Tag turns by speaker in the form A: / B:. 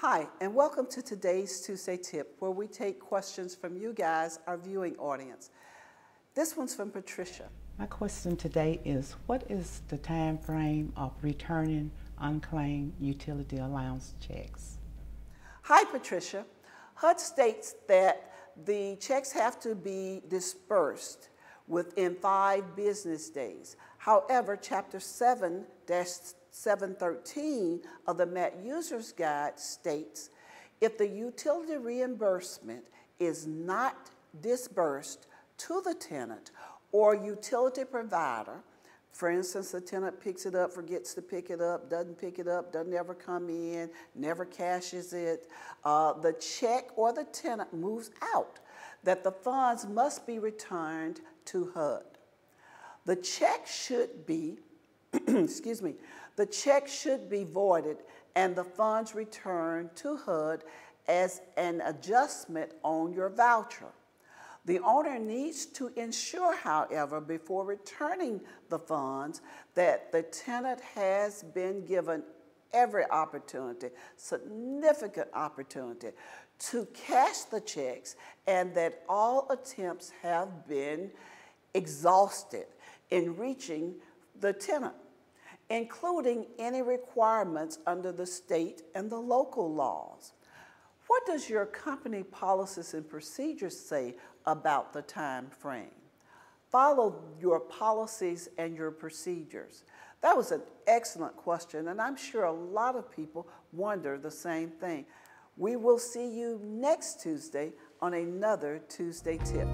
A: Hi, and welcome to today's Tuesday Tip, where we take questions from you guys, our viewing audience. This one's from Patricia.
B: My question today is What is the time frame of returning unclaimed utility allowance checks?
A: Hi, Patricia. HUD states that the checks have to be dispersed within five business days. However, Chapter 7 713 of the MAT User's Guide states if the utility reimbursement is not disbursed to the tenant or utility provider, for instance, the tenant picks it up, forgets to pick it up, doesn't pick it up, doesn't ever come in, never cashes it, uh, the check or the tenant moves out, that the funds must be returned to HUD. The check should be, excuse me, the check should be voided and the funds returned to HUD as an adjustment on your voucher. The owner needs to ensure, however, before returning the funds, that the tenant has been given every opportunity, significant opportunity, to cash the checks and that all attempts have been exhausted in reaching the tenant including any requirements under the state and the local laws. What does your company policies and procedures say about the time frame? Follow your policies and your procedures. That was an excellent question, and I'm sure a lot of people wonder the same thing. We will see you next Tuesday on another Tuesday Tip.